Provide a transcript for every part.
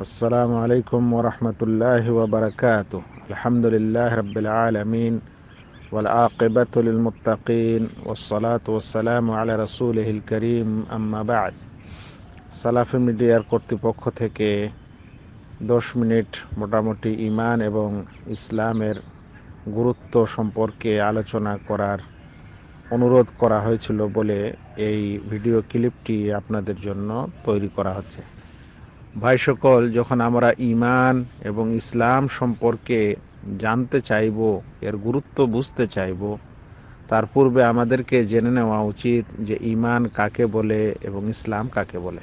السلام عليكم ورحمة الله وبركاته الحمد لله رب العالمين والعاقبة للمتقين والصلاة والسلام على رسوله الكريم أما بعد সালাফি মিডিয়ার কর্তৃপক্ষ থেকে দশ মিনিট মোটামুটি ইমান এবং ইসলামের গুরুত্ব সম্পর্কে আলোচনা করার অনুরোধ করা হয়েছিল বলে এই ভিডিও ক্লিপটি আপনাদের জন্য তৈরি করা হচ্ছে ভাই সকল, যখন আমরা ইমান এবং ইসলাম সম্পর্কে জানতে চাইব, এর গুরুত্ব বুঝতে চাইব, তার পূর্বে আমাদেরকে জেনে নেওয়া উচিত যে ইমান কাকে বলে এবং ইসলাম কাকে বলে।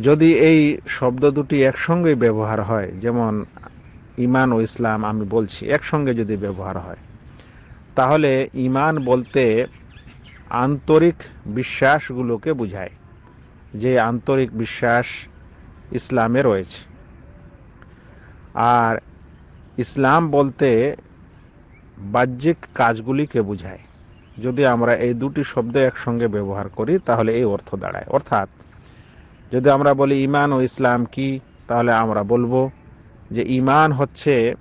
যদি এই শব্দ দুটি একসঙ্গে ব্যবহার হয়, যেমন ইমান ও ইসলাম আমি বলছি, একসঙ্গে যদি ব্যবহার হয়, তাহলে ইমান বলতে আন্তরিক বিশ্বাসগুলোকে বুঝায়। যে আন্তরিক বিশ্বাস ইসলামে রয়েছে। আর ইসলাম বলতে বাহ্যিক কাজগুলিকে বুঝায়। যদি আমরা এই দুটি শব্দ একসঙ্গে ব্যবহার করি, তাহলে এই অর্থ দাঁড়ায়। অর্থাৎ, যদি আমরা বলি, ইমান ও ইসলাম কি? তাহলে আমরা বলব যে, ইমান হচ্ছে,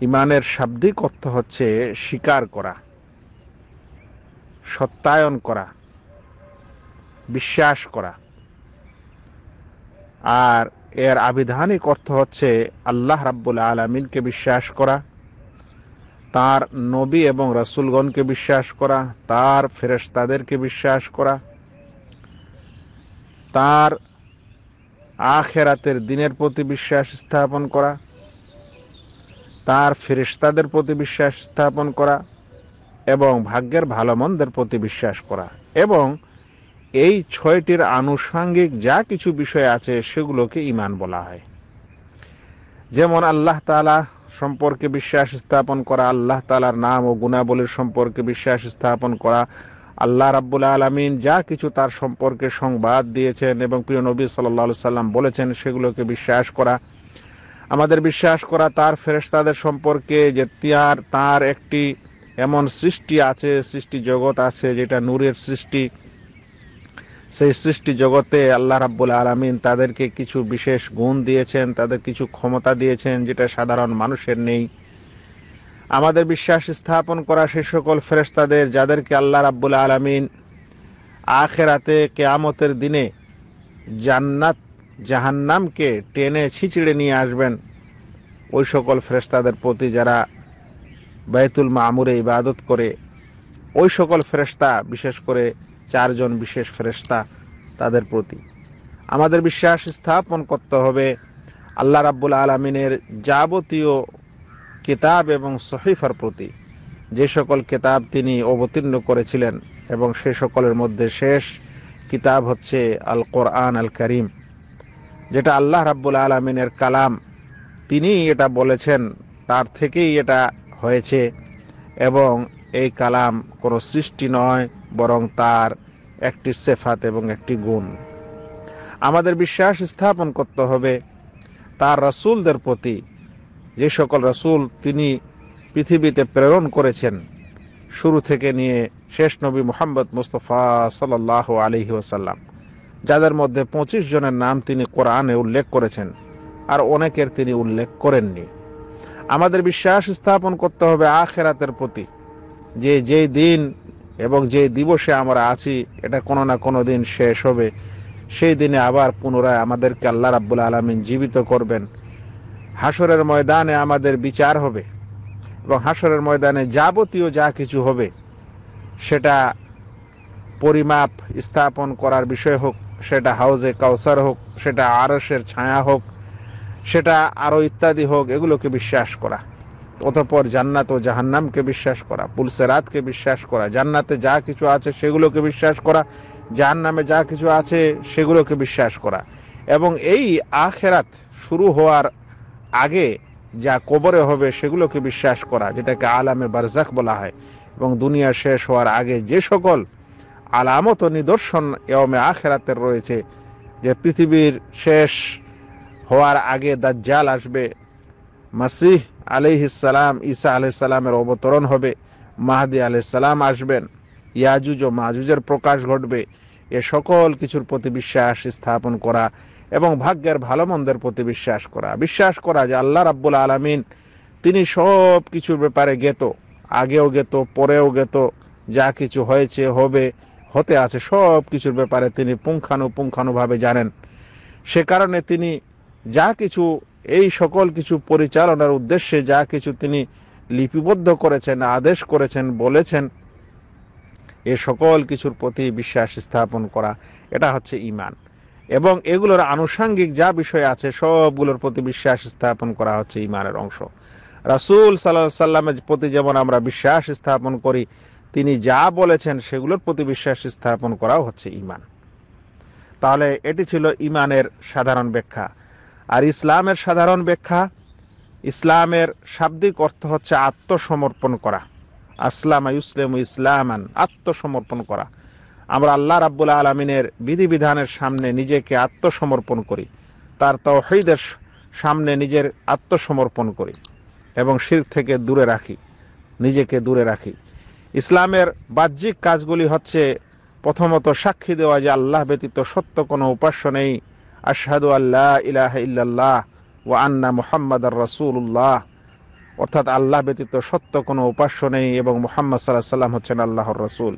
ইমানের শাব্দিক অর্থ হচ্ছে স্বীকার করা, সত্যায়ন করা, বিশ্বাস করা। আর এর আবিধানিক অর্থ হচ্ছে আল্লাহ রাব্বুল আলমিনকে বিশ্বাস করা, তার নবী এবং রসুলগণকে বিশ্বাস করা, তার ফেরেস্তাদেরকে বিশ্বাস করা, তার আখেরাতের দিনের প্রতি বিশ্বাস স্থাপন করা, তার ফেরিস্তাদের প্রতি বিশ্বাস স্থাপন করা এবং ভাগ্যের ভালো মন্দের প্রতি বিশ্বাস করা এবং এই ছয়টির আনুষাঙ্গিক যা কিছু বিষয় আছে সেগুলোকে ইমান বলা হয়। যেমন আল্লাহ তালা সম্পর্কে বিশ্বাস স্থাপন করা, আল্লাহ তালার নাম ও গুণাবলীর সম্পর্কে বিশ্বাস স্থাপন করা, আল্লাহ রাব্বুল আলমিন যা কিছু তার সম্পর্কে সংবাদ দিয়েছেন এবং প্রিয় নবী সাল্লা সাল্লাম বলেছেন সেগুলোকে বিশ্বাস করা। আমাদের বিশ্বাস করা তার ফেরেস্তাদের সম্পর্কে যে তার তার একটি এমন সৃষ্টি আছে, সৃষ্টি জগৎ আছে যেটা নূরের সৃষ্টি। সেই সৃষ্টি জগতে আল্লাহ রাব্বুল আলমিন তাদেরকে কিছু বিশেষ গুণ দিয়েছেন, তাদের কিছু ক্ষমতা দিয়েছেন যেটা সাধারণ মানুষের নেই। আমাদের বিশ্বাস স্থাপন করা সে সকল ফেরেস্তাদের যাদেরকে আল্লাহ রাব্বুল আলমিন আখেরাতে কেয়ামতের দিনে জান্নাত, জাহান্নামকে টেনে ছিঁচড়ে নিয়ে আসবেন। ওই সকল ফেরেস্তাদের প্রতি যারা বাইতুল মামুরে ইবাদত করে, ওই সকল ফেরেস্তা বিশেষ করে চারজন বিশেষ ফেরেস্তা তাদের প্রতি। আমাদের বিশ্বাস স্থাপন করতে হবে আল্লাহ রাব্বুল আলমিনের যাবতীয় কিতাব এবং সহিফার প্রতি। যে সকল কিতাব তিনি অবতীর্ণ করেছিলেন এবং সে সকলের মধ্যে শেষ কিতাব হচ্ছে আল কোরআন আল করিম যেটা আল্লাহ রাব্বুল আলমিনের কালাম। তিনি এটা বলেছেন, তার থেকেই এটা হয়েছে এবং এই কালাম কোনো সৃষ্টি নয় বরং তার একটি সেফাত এবং একটি গুণ। আমাদের বিশ্বাস স্থাপন করতে হবে তার রসুলদের প্রতি। যে সকল রসুল তিনি পৃথিবীতে প্রেরণ করেছেন, শুরু থেকে নিয়ে শেষ নবী মোহাম্মদ মুস্তফা সাল্লাহ আলহি ওসাল্লাম যাদের মধ্যে পঁচিশ জনের নাম তিনি কোরআনে উল্লেখ করেছেন আর অনেকের তিনি উল্লেখ করেননি। আমাদের বিশ্বাস স্থাপন করতে হবে আখেরাতের প্রতি। যে যেই দিন এবং যে দিবসে আমরা আছি, এটা কোনো না কোনো দিন শেষ হবে। সেই দিনে আবার পুনরায় আমাদেরকে আল্লাহ রাব্বুল আলমিন জীবিত করবেন। হাসরের ময়দানে আমাদের বিচার হবে এবং হাসরের ময়দানে যাবতীয় যা কিছু হবে, সেটা পরিমাপ স্থাপন করার বিষয় হোক, সেটা হাউজে কাউসার হোক, সেটা আরসের ছায়া হোক, সেটা আরও ইত্যাদি হোক, এগুলোকে বিশ্বাস করা। অতপর জান্নাত ও জাহান্নামকে বিশ্বাস করা পুলসেরাতকে বিশ্বাস করা, জান্নাতে যা কিছু আছে সেগুলোকে বিশ্বাস করা, জাহান্নামে যা কিছু আছে সেগুলোকে বিশ্বাস করা। এবং এই আখেরাত শুরু হওয়ার আগে যা কবরে হবে সেগুলোকে বিশ্বাস করা, যেটাকে আলামে বারজাক বলা হয়। এবং দুনিয়া শেষ হওয়ার আগে যে সকল আলামত নিদর্শন এমে আখেরাতের রয়েছে, যে পৃথিবীর শেষ হওয়ার আগে দাজ্জাল আসবে মাসিহ আলিহিসাল্লাম ঈসা আলাইসাল্লামের অবতরণ হবে, মাহাদি আলাইসাল্লাম আসবেন, ইয়াজুজ ও মাজুজের প্রকাশ ঘটবে, এ সকল কিছুর প্রতি বিশ্বাস স্থাপন করা এবং ভাগ্যের ভালো মন্দের প্রতি বিশ্বাস করা। বিশ্বাস করা যে আল্লাহ রাব্বুল আলমিন তিনি সব কিছুর ব্যাপারে গেত আগেও গেত পরেও গেত যা কিছু হয়েছে, হবে, হতে আছে, সব কিছুর ব্যাপারে তিনি পুঙ্খানুপুঙ্খানুভাবে জানেন। সে কারণে তিনি যা কিছু এই সকল কিছু পরিচালনার উদ্দেশ্যে যা কিছু তিনি লিপিবদ্ধ করেছেন, আদেশ করেছেন, বলেছেন, এ সকল কিছুর প্রতি বিশ্বাস স্থাপন করা, এটা হচ্ছে ইমান এবং এগুলোর আনুষাঙ্গিক যা বিষয় আছে, সবগুলোর প্রতি বিশ্বাস স্থাপন করা হচ্ছে ইমানের অংশ। রাসুল সাল্লাহ সাল্লামের প্রতি যেমন আমরা বিশ্বাস স্থাপন করি, তিনি যা বলেছেন সেগুলোর প্রতি বিশ্বাস স্থাপন করাও হচ্ছে ইমান তাহলে এটি ছিল ইমানের সাধারণ ব্যাখ্যা। আর ইসলামের সাধারণ ব্যাখ্যা, ইসলামের শাব্দিক অর্থ হচ্ছে আত্মসমর্পণ করা। আসলাম ইসলাম ইসলামান, আত্মসমর্পণ করা। আমরা আল্লাহ রাব্বুল আলমিনের বিধিবিধানের সামনে নিজেকে আত্মসমর্পণ করি। তার তৌহিদের সামনে নিজের আত্মসমর্পণ করি এবং শির থেকে দূরে রাখি, নিজেকে দূরে রাখি। ইসলামের বাহ্যিক কাজগুলি হচ্ছে প্রথমত সাক্ষী দেওয়া যে আল্লাহ ব্যতীত সত্য কোনো উপাস্য নেই। আশহাদু আল্লাহ ইলাহ ইল্লাল্লাহ ও আন্না মুহাম্মদ রসুল্লাহ অর্থাৎ আল্লাহ ব্যতীত সত্য কোনো উপাস্য নেই এবং মুহাম্মদ সাল্লাহ সাল্লাম হচ্ছেন আল্লাহর রসুল।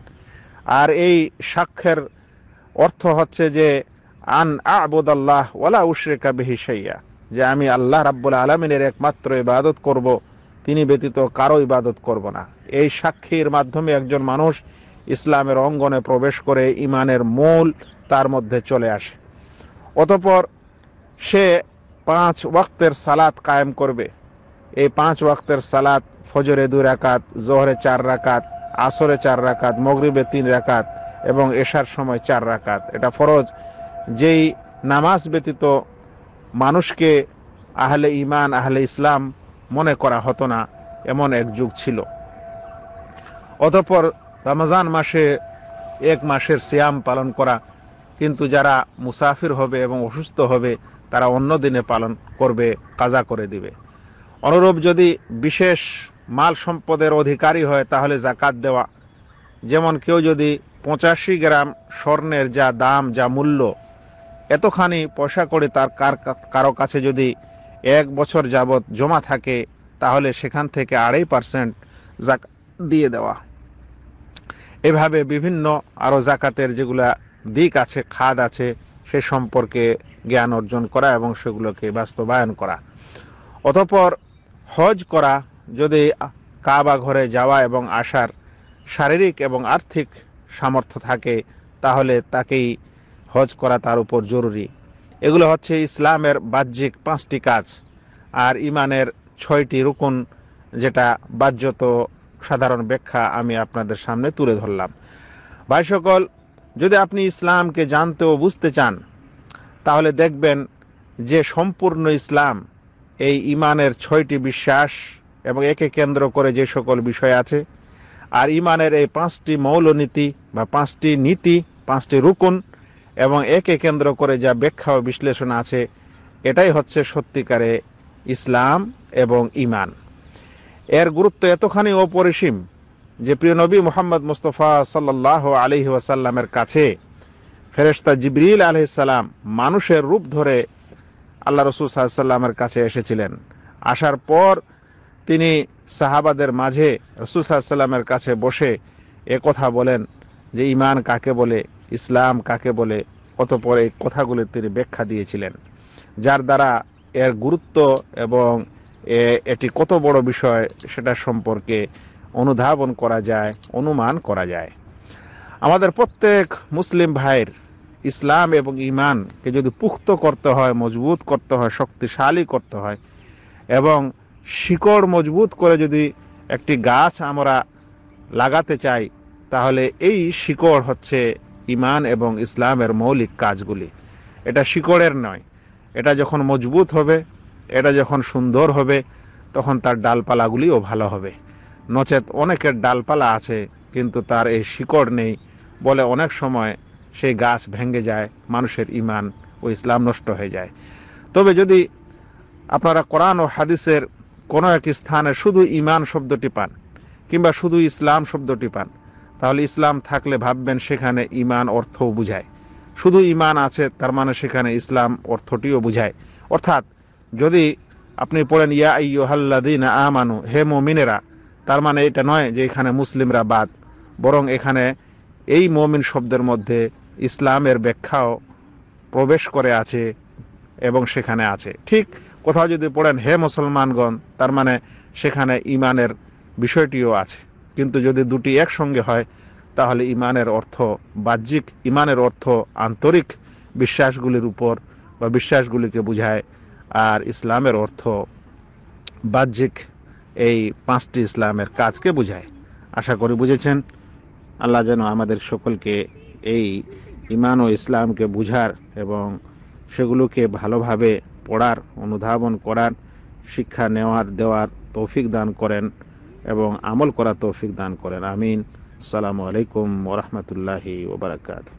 আর এই সাক্ষ্যের অর্থ হচ্ছে যে, আন আবুদ আল্লাহ ওলা উশরেকা বিহি সাইয়া যে আমি আল্লাহ রাব্বুল আলমিনের একমাত্র ইবাদত করব, তিনি ব্যতীত কারও ইবাদত করব না। এই সাক্ষীর মাধ্যমে একজন মানুষ ইসলামের অঙ্গনে প্রবেশ করে ইমানের মূল তার মধ্যে চলে আসে। অতপর সে পাঁচ ওয়াক্তের সালাত কায়েম করবে। এই পাঁচ ওয়াক্তের সালাত ফজরে দুই রাকাত, জোহরে চার রাকাত, আসরে চার রাকাত, মগরিবে তিন রাকাত এবং এশার সময় চার রাকাত। এটা ফরজ। যেই নামাজ ব্যতীত মানুষকে আহলে ইমান আহলে ইসলাম মনে করা হতো না, এমন এক যুগ ছিল। অতঃপর রমজান মাসে এক মাসের সিয়াম পালন করা কিন্তু যারা মুসাফির হবে এবং অসুস্থ হবে, তারা অন্য দিনে পালন করবে, কাজা করে দিবে। অনুরূপ যদি বিশেষ মাল সম্পদের অধিকারী হয়, তাহলে জাকাত দেওয়া। যেমন কেউ যদি পঁচাশি গ্রাম স্বর্ণের যা দাম, যা মূল্য, এতখানি পয়সা করে তার কার কারও কাছে যদি এক বছর যাবৎ জমা থাকে, তাহলে সেখান থেকে আড়াই পার্সেন্ট জাক দিয়ে দেওয়া। এভাবে বিভিন্ন আরও জাকাতের যেগুলা দিক আছে, খাদ আছে, সে সম্পর্কে জ্ঞান অর্জন করা এবং সেগুলোকে বাস্তবায়ন করা। অতপর হজ করা, যদি কাবা ঘরে যাওয়া এবং আসার শারীরিক এবং আর্থিক সামর্থ্য থাকে, তাহলে তাকেই হজ করা তার উপর জরুরি। এগুলো হচ্ছে ইসলামের বাহ্যিক পাঁচটি কাজ আর ইমানের ছয়টি রুকুন, যেটা বাহ্যত সাধারণ ব্যাখ্যা আমি আপনাদের সামনে তুলে ধরলাম। ভাই সকল যদি আপনি ইসলামকে জানতে ও বুঝতে চান, তাহলে দেখবেন যে সম্পূর্ণ ইসলাম এই ইমানের ছয়টি বিশ্বাস এবং একে কেন্দ্র করে যে সকল বিষয় আছে, আর ইমানের এই পাঁচটি মৌলনীতি বা পাঁচটি নীতি, পাঁচটি রুকুন এবং একে কেন্দ্র করে যা ব্যাখ্যা ও বিশ্লেষণ আছে, এটাই হচ্ছে সত্যিকারে ইসলাম এবং ইমান। এর গুরুত্ব এতখানি অপরিসীম যে প্রিয় নবী মোহাম্মদ মুস্তফা সাল্লাহ আলহি ওয়াসাল্লামের কাছে ফেরেস্তা জিবরিল আলহিসাল্লাম মানুষের রূপ ধরে আল্লাহ রসুল সাল্লামের কাছে এসেছিলেন। আসার পর তিনি সাহাবাদের মাঝে রসুল সাল্লামের কাছে বসে এ কথা বলেন যে ইমান কাকে বলে, ইসলাম কাকে বলে, অতপর এই কথাগুলি তিনি ব্যাখ্যা দিয়েছিলেন, যার দ্বারা এর গুরুত্ব এবং এটি কত বড় বিষয় সেটা সম্পর্কে অনুধাবন করা যায়, অনুমান করা যায়। আমাদের প্রত্যেক মুসলিম ভাইয়ের ইসলাম এবং ইমানকে যদি পুক্ত করতে হয়, মজবুত করতে হয়, শক্তিশালী করতে হয় এবং শিকড় মজবুত করে যদি একটি গাছ আমরা লাগাতে চাই, তাহলে এই শিকড় হচ্ছে ইমান এবং ইসলামের মৌলিক কাজগুলি। এটা শিকড়ের নয়। এটা যখন মজবুত হবে, এটা যখন সুন্দর হবে, তখন তার ডালপালাগুলিও ভালো হবে। নচেত অনেকের ডালপালা আছে, কিন্তু তার এই শিকড় নেই বলে অনেক সময় সেই গাছ ভেঙে যায়, মানুষের ইমান ও ইসলাম নষ্ট হয়ে যায়। তবে যদি আপনারা কোরআন ও হাদিসের কোনো এক স্থানে শুধু ইমান শব্দটি পান কিংবা শুধু ইসলাম শব্দটি পান, তাহলে ইসলাম থাকলে ভাববেন সেখানে ইমান অর্থও বুঝায়। শুধু ইমান আছে, তার মানে সেখানে ইসলাম অর্থটিও বুঝায়। অর্থাৎ যদি আপনি পড়েন, ইয়া আইয়ুহাল্লাদিন আমানু হে মমিনেরা তার মানে এটা নয় যে এখানে মুসলিমরা বাদ, বরং এখানে এই মমিন শব্দের মধ্যে ইসলামের ব্যাখ্যাও প্রবেশ করে আছে এবং সেখানে আছে। ঠিক কোথাও যদি পড়েন, হে মুসলমানগণ, তার মানে সেখানে ইমানের বিষয়টিও আছে। কিন্তু যদি দুটি একসঙ্গে হয়, তাহলে ইমানের অর্থ বাহ্যিক, ইমানের অর্থ আন্তরিক বিশ্বাসগুলির উপর বা বিশ্বাসগুলিকে বুঝায়, আর ইসলামের অর্থ বাহ্যিক। এই পাঁচটি ইসলামের কাজকে বুঝায়। আশা করি বুঝেছেন। আল্লাহ যেন আমাদের সকলকে এই ইমান ও ইসলামকে বুঝার এবং সেগুলোকে ভালোভাবে পড়ার, অনুধাবন করার, শিক্ষা নেওয়ার, দেওয়ার তৌফিক দান করেন এবং আমল করার তৌফিক দান করেন। আমিন। আসসালামু আলাইকুম ওরহমতুল্লাহি ওবরাকাতু